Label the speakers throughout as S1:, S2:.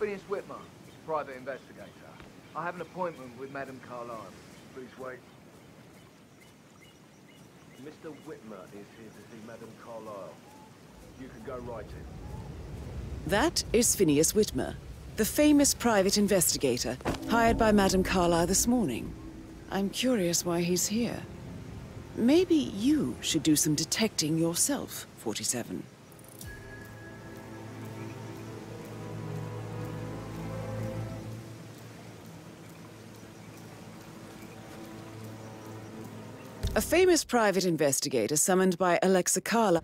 S1: Phineas Whitmer, private investigator. I have an appointment with Madame Carlyle. Please wait.
S2: Mr. Whitmer is here to see Madame Carlyle. You can go right in.
S3: That is Phineas Whitmer, the famous private investigator, hired by Madame Carlyle this morning. I'm curious why he's here. Maybe you should do some detecting yourself, 47. A famous private investigator summoned by Alexa Carlyle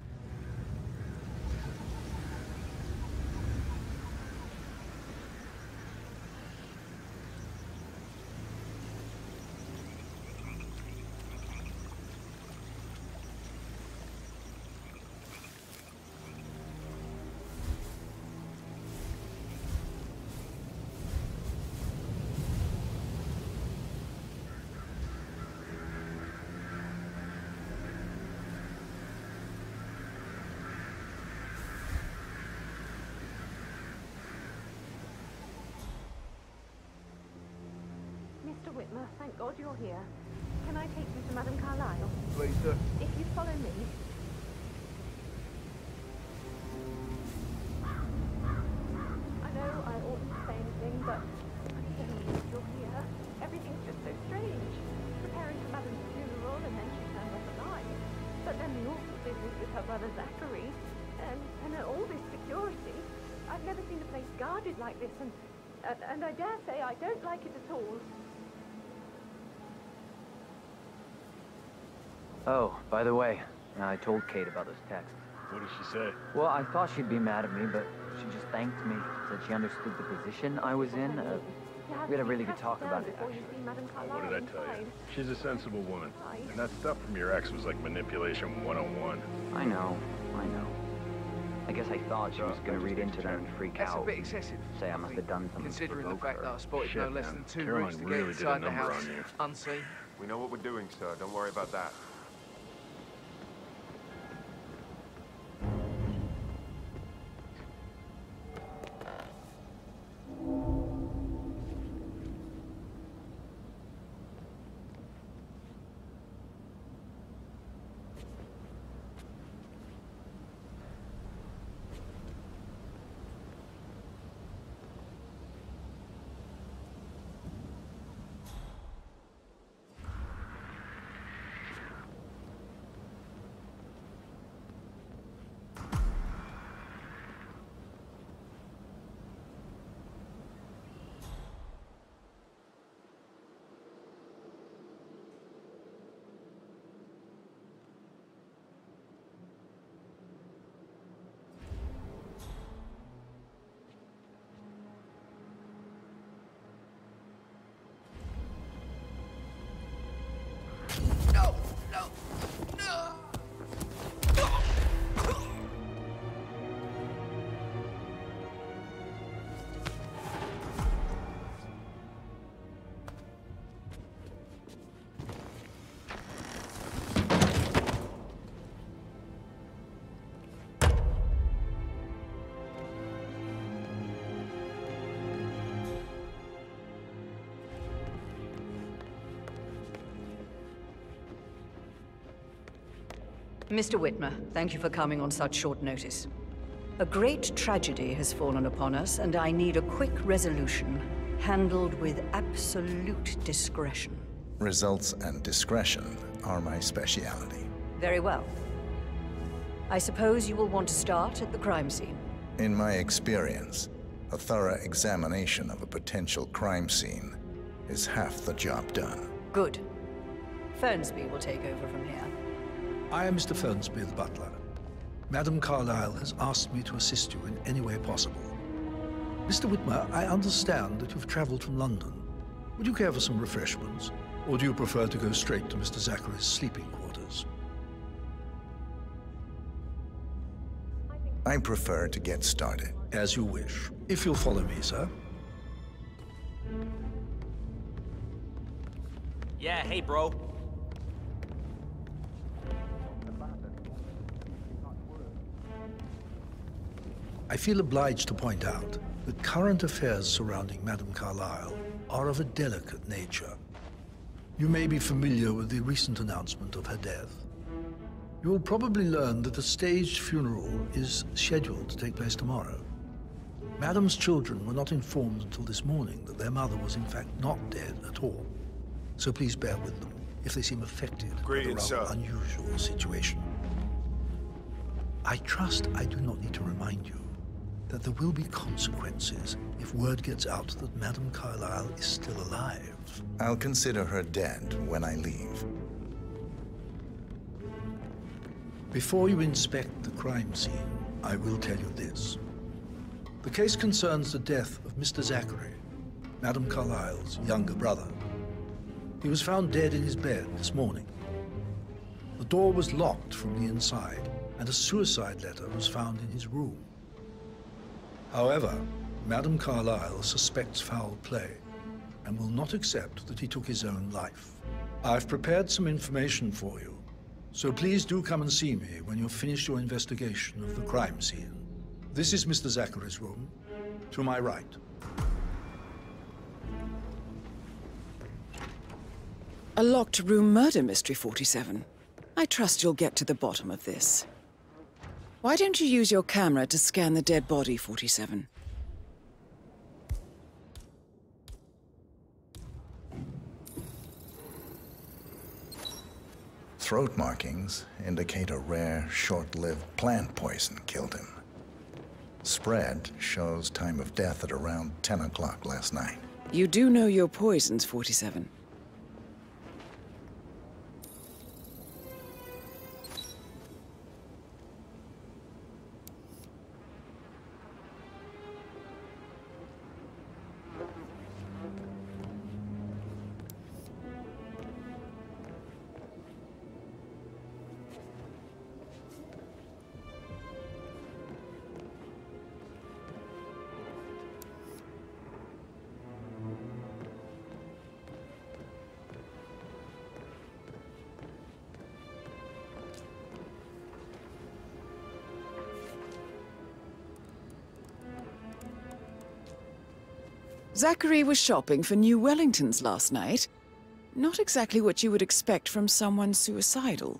S4: thank God you're here. Can I take you to Madame Carlyle?
S1: Please sir.
S4: If you follow me. I know I oughtn't to say anything, but I'm so pleased you're here. Everything's just so strange. Preparing for Madame's funeral, and then she turned up alive. But then the awful business with her brother Zachary, um, and, and all this security. I've never seen a place guarded like this, and, and, and I dare say I don't like it at all.
S5: Oh, by the way, I told Kate about those texts.
S6: What did she say?
S5: Well, I thought she'd be mad at me, but she just thanked me. Said she understood the position I was in. Uh, we had a really good talk about it, actually.
S6: What did I tell you? She's a sensible woman. And that stuff from your ex was like manipulation 101.
S5: I know, I know. I guess I thought she was gonna read into that and freak out.
S1: That's a bit excessive.
S5: Say I must have done something to
S1: Considering the fact
S5: her.
S1: that I spotted
S6: Shit,
S1: no less than two
S6: Caroline
S1: routes to
S6: really did a
S1: inside the house unseen.
S7: We know what we're doing, sir. Don't worry about that.
S8: Mr. Whitmer, thank you for coming on such short notice. A great tragedy has fallen upon us, and I need a quick resolution, handled with absolute discretion.
S9: Results and discretion are my speciality.
S8: Very well. I suppose you will want to start at the crime scene.
S9: In my experience, a thorough examination of a potential crime scene is half the job done.
S8: Good. Fernsby will take over from here.
S10: I am Mr. Fernsby, the butler. Madame Carlyle has asked me to assist you in any way possible. Mr. Whitmer, I understand that you've traveled from London. Would you care for some refreshments? Or do you prefer to go straight to Mr. Zachary's sleeping quarters?
S9: I prefer to get started.
S10: As you wish. If you'll follow me, sir.
S11: Yeah, hey, bro.
S10: I feel obliged to point out that current affairs surrounding Madame Carlyle are of a delicate nature. You may be familiar with the recent announcement of her death. You will probably learn that a staged funeral is scheduled to take place tomorrow. Madame's children were not informed until this morning that their mother was in fact not dead at all. So please bear with them if they seem affected
S7: Greetings,
S10: by the rather unusual situation. I trust I do not need to remind you that there will be consequences if word gets out that Madame Carlyle is still alive.
S9: I'll consider her dead when I leave.
S10: Before you inspect the crime scene, I will tell you this. The case concerns the death of Mr. Zachary, Madame Carlyle's younger brother. He was found dead in his bed this morning. The door was locked from the inside, and a suicide letter was found in his room. However, Madame Carlyle suspects foul play and will not accept that he took his own life. I've prepared some information for you, so please do come and see me when you've finished your investigation of the crime scene. This is Mr. Zachary's room, to my right.
S3: A locked room murder mystery, 47. I trust you'll get to the bottom of this. Why don't you use your camera to scan the dead body, 47?
S9: Throat markings indicate a rare, short-lived plant poison killed him. Spread shows time of death at around 10 o'clock last night.
S3: You do know your poisons, 47. Zachary was shopping for new Wellingtons last night. Not exactly what you would expect from someone suicidal.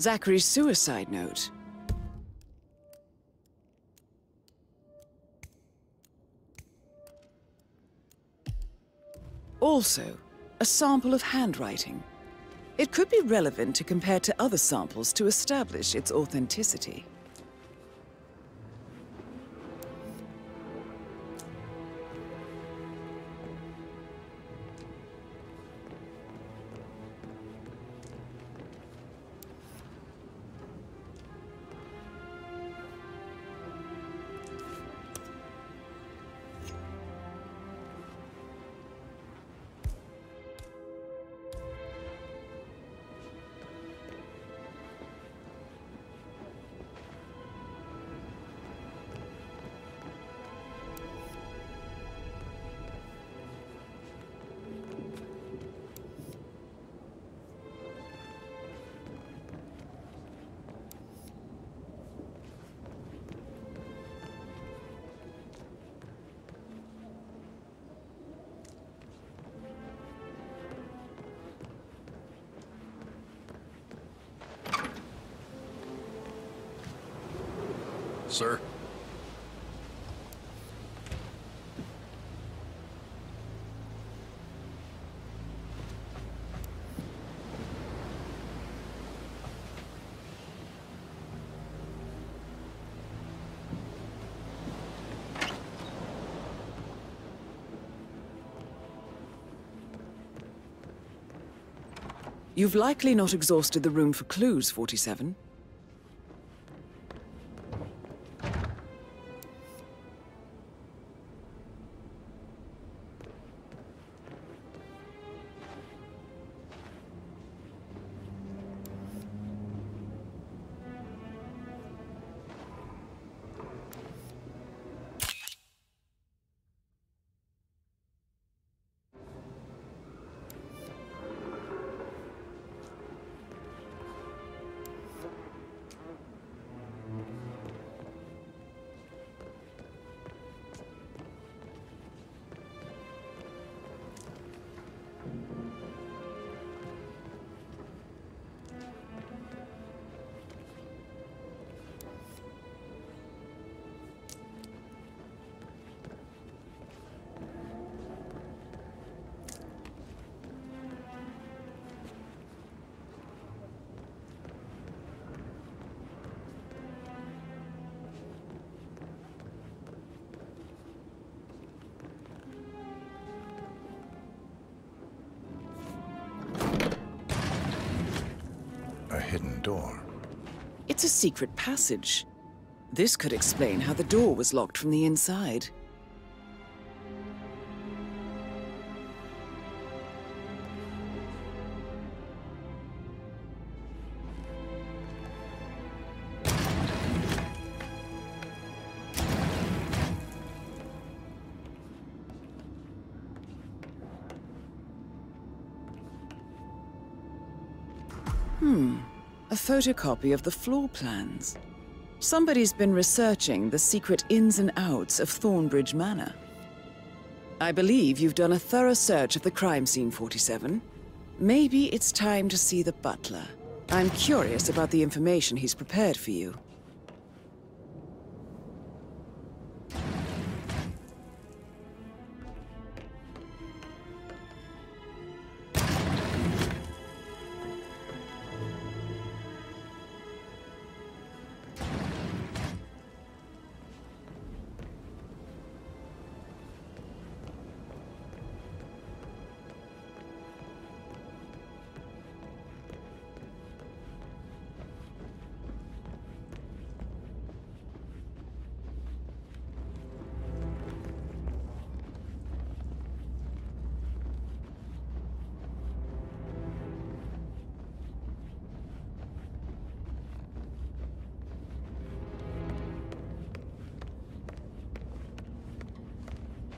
S3: Zachary's suicide note. Also, a sample of handwriting. It could be relevant to compare to other samples to establish its authenticity.
S11: Sir?
S3: You've likely not exhausted the room for clues, 47.
S9: Door.
S3: It's a secret passage. This could explain how the door was locked from the inside. Hmm. Photocopy of the floor plans. Somebody's been researching the secret ins and outs of Thornbridge Manor. I believe you've done a thorough search of the crime scene, 47. Maybe it's time to see the butler. I'm curious about the information he's prepared for you.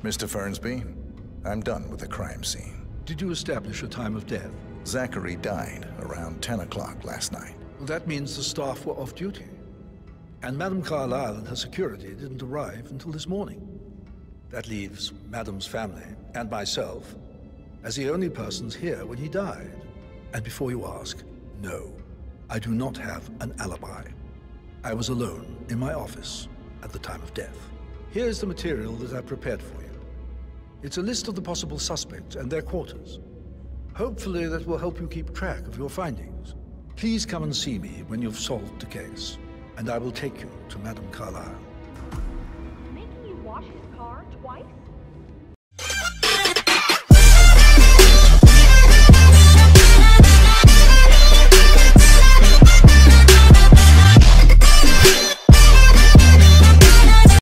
S9: Mr. Fernsby, I'm done with the crime scene.
S10: Did you establish a time of death?
S9: Zachary died around 10 o'clock last night.
S10: Well, that means the staff were off duty. And Madame Carlyle and her security didn't arrive until this morning. That leaves Madame's family and myself as the only persons here when he died. And before you ask, no, I do not have an alibi. I was alone in my office at the time of death. Here's the material that I prepared for you. It's a list of the possible suspects and their quarters. Hopefully that will help you keep track of your findings. Please come and see me when you've solved the case, and I will take you to Madame Carlyle.